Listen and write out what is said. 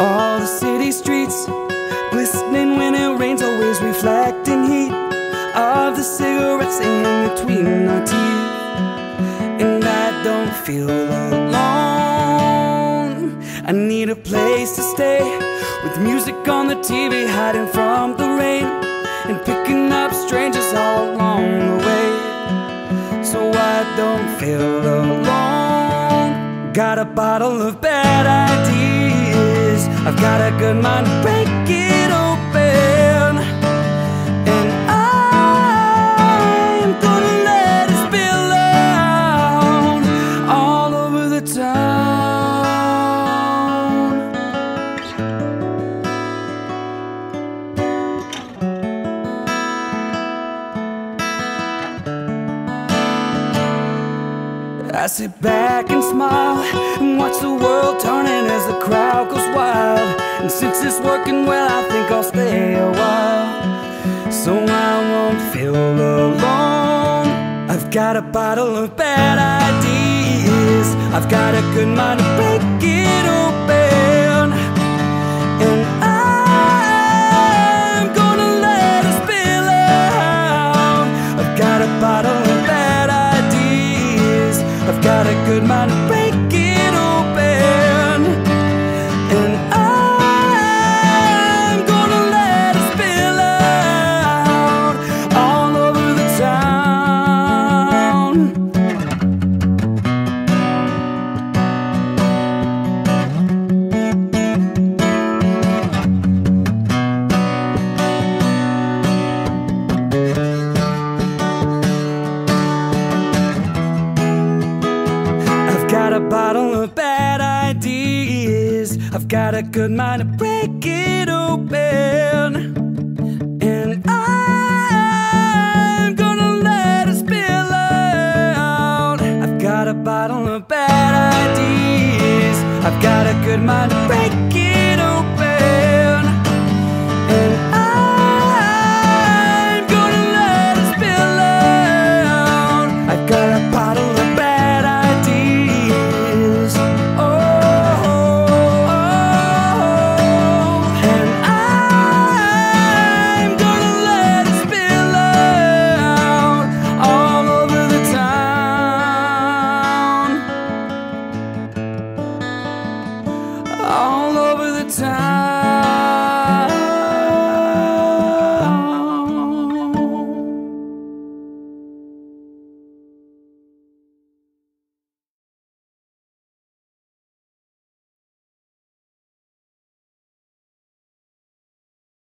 All the city streets Glistening when it rains Always reflecting heat Of the cigarettes hanging between our teeth. And I don't feel alone. I need a place to stay With music on the TV Hiding from the rain And picking up strangers all along the way. So I don't feel alone. Got a bottle of bad ideas. Good mind break it open. And I'm gonna let it spill out all over the town. I sit back and smile and watch the world turning as the crowd goes wild. And since it's working well, I think I'll stay a while. So I won't feel alone. I've got a bottle of bad ideas. I've got a good mind to break it open. And I'm gonna let it spill out. I've got a bottle of bad ideas. I've got a good mind to break it a bottle of bad ideas. I've got a good mind to break it open. And I'm gonna let it spill out. I've got a bottle of bad ideas. I've got a good mind to break time.